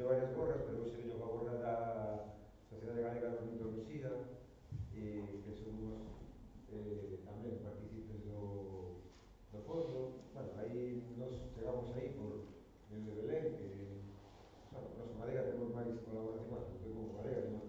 de varias porras, pero hoxe veño coa borra da Sociedade Galega de Mitoloxía, e que somos eh, tamén partícipes do, do fondo. Bueno, aí nos chegamos aí por desde Belén, que bueno, nos Madega temos máis colaboración, bueno, que como Madega temos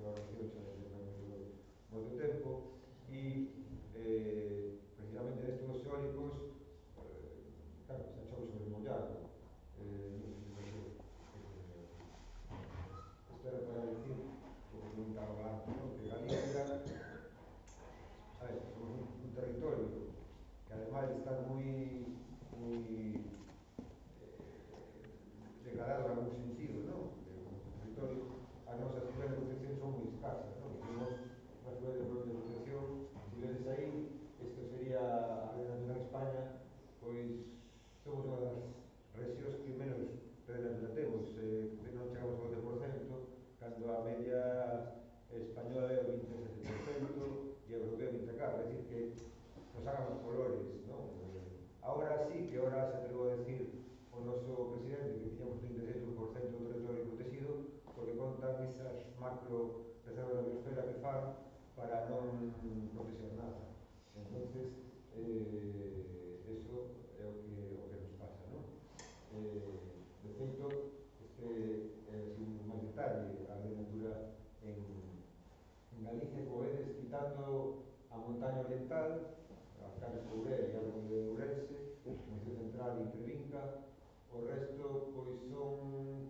central, as calles Couré e a Comunidade de Ourense, Comisión Central e Intervinca, o resto pois son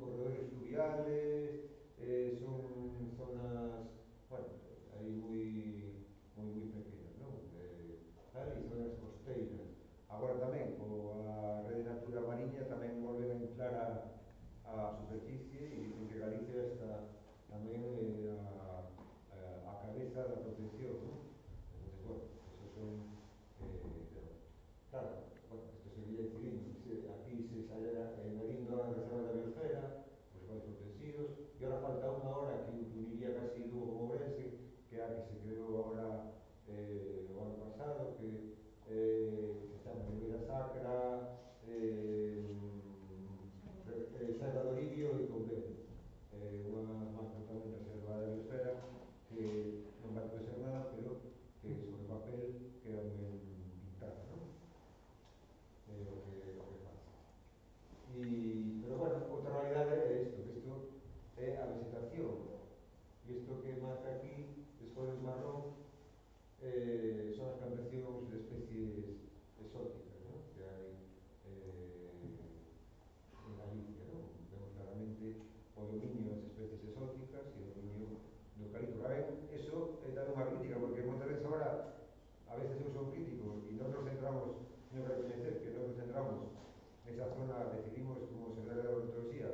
Decidimos, como secretaria de Ortodoxía,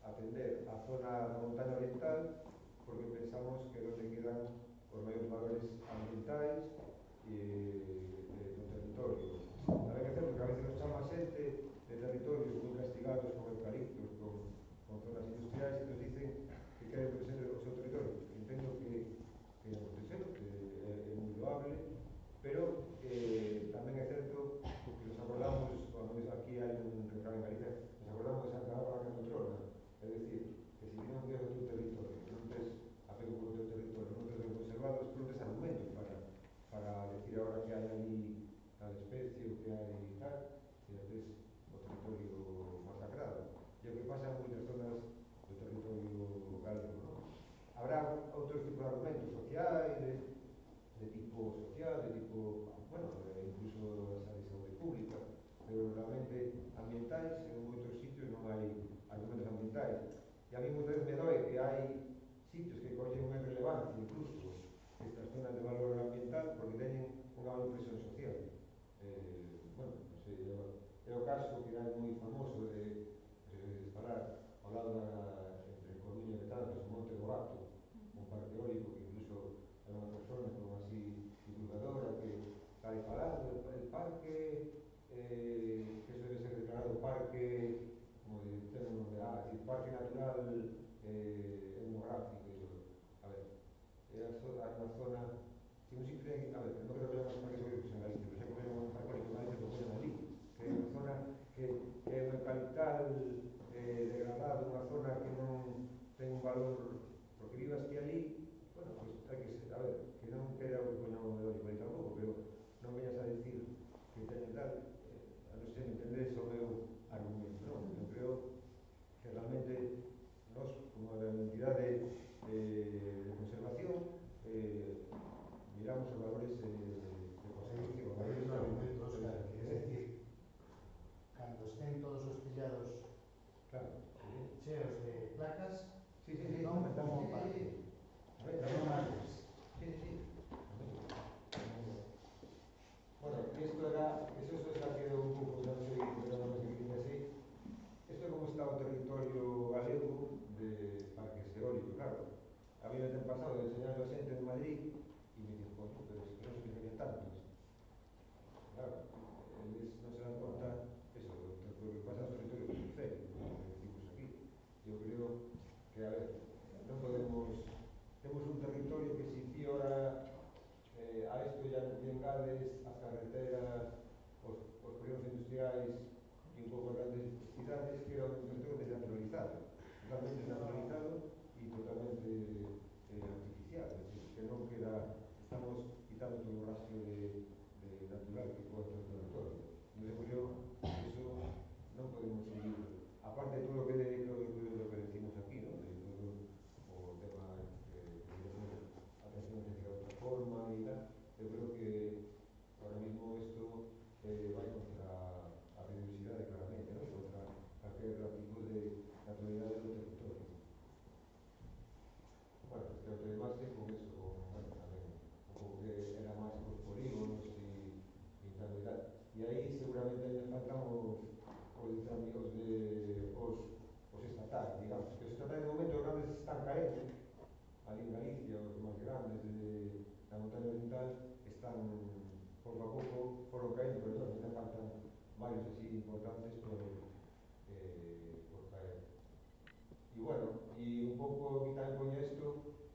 atender a zona da montaña oriental porque pensamos que non se quedan os maiores valores ambientais e eh, de, do territorio. Tamén é certo que a veces nos chama xente de territorios moi castigados con sociais, de tipo social, de tipo, bueno, incluso esa de saúde pública, pero realmente ambientais, en moitos sitios non hai argumentos ambientais. E a mí moitas veces me doe que hai sitios que collen unha relevancia, incluso estas zonas de valor ambiental, porque teñen unha presión social. Eh, bueno, non sei, é o caso que era moi famoso de eh, de parar ao lado da parado el parque, eh, que se debe ser declarado parque, como decimos, de parque natural eh, etnográfico. A ver, era unha zona, si non se creen, a ver, non creo que llamamos parque sobre en Galicia, pero xa que llamamos parque sobre en Galicia, porque en Madrid, que é unha zona que, que é unha capital eh, degradado, unha zona que non ten un valor, porque vivas que ali, bueno, pois pues, hai que ser, a ver, que non queda o que poñamos de olho, pero tampouco general, eh, a non ser entendedes o meu argumento, non? Eu creo que realmente nos, como a entidade de, eh, de conservación, eh, miramos os valores eh,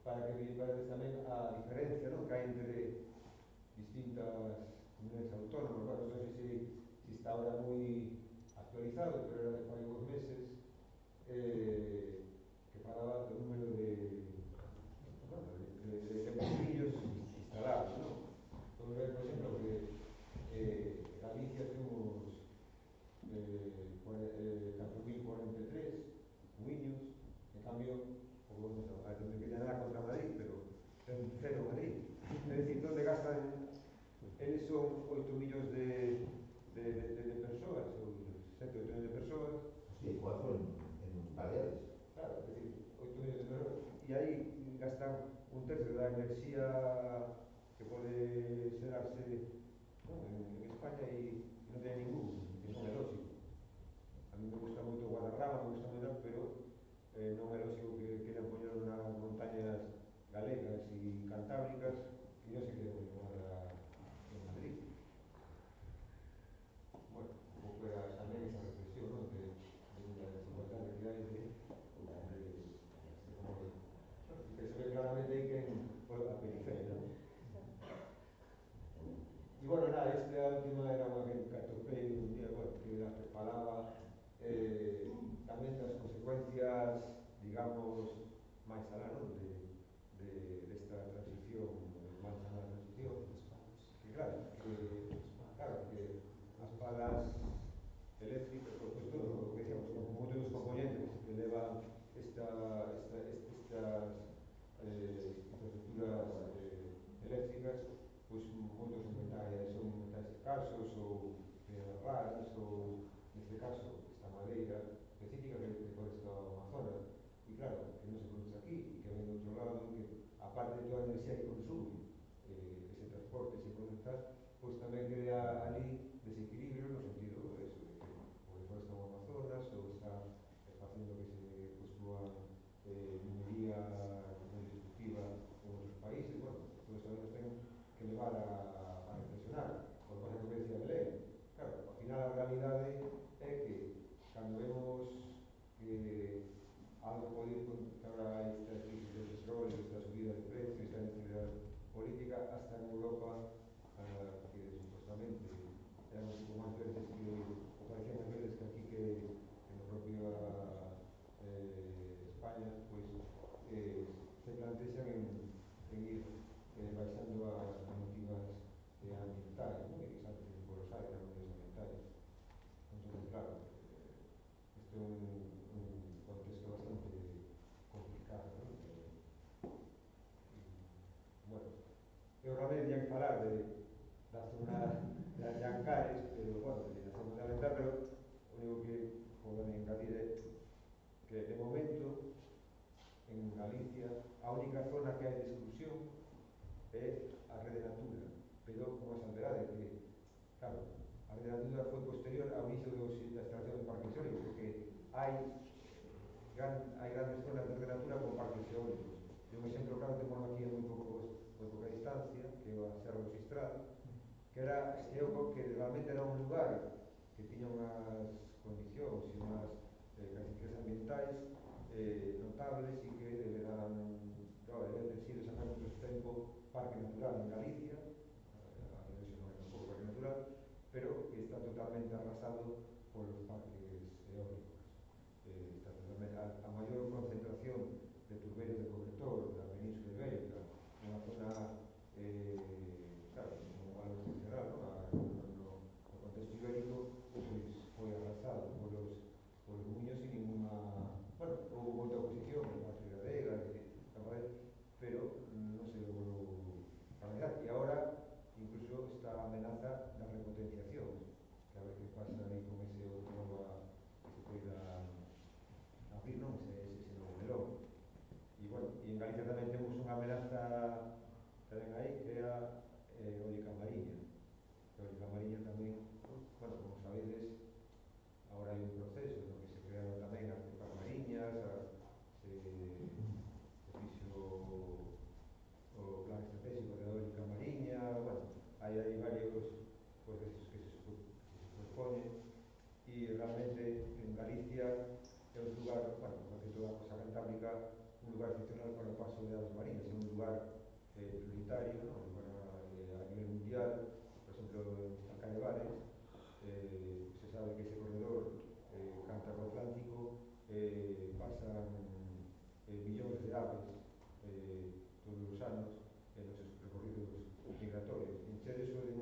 para que vinculades tamén a diferencia ¿no? que hai entre distintas comunidades autónomas. Bueno, non sei se, se está ahora moi actualizado, pero era de fai uns meses, eh, que falaba do número de, de, de, de posillos instalados. ¿no? Por exemplo, que eh, Galicia ten Christ, God, you might. tamén tiña que falar de, da zona de Ancares, pero, bueno, de la zona de Alentar, pero o único que podo engadir é que de momento en Galicia a única zona que hai de exclusión é a rede natura, pero con as alberades que, claro, a rede natura foi posterior ao inicio dos, da instalación do parque eólico, porque hai eh, gran, hai grandes zonas de rede natura con parques eólicos. E un exemplo claro temos aquí en moi pouco ser registrado do que era que eu que realmente era un lugar que tiña unhas condicións e unhas eh, características ambientais eh, notables e que deberán claro, era decidido sacar outro tempo parque natural en Galicia eh, a Galicia non é tampouco parque natural pero que está totalmente arrasado polos parques. Galicia é un lugar, bueno, como que toda a cosa cantábrica, un lugar excepcional para o paso de aves marinas, é un lugar eh, prioritario ¿no? para, eh, a nivel mundial, por exemplo, en Canevares, eh, se sabe que ese corredor eh, canta o Atlántico, eh, pasan eh, millóns de aves eh, todos os anos eh, nos recorridos migratorios. Encher eso de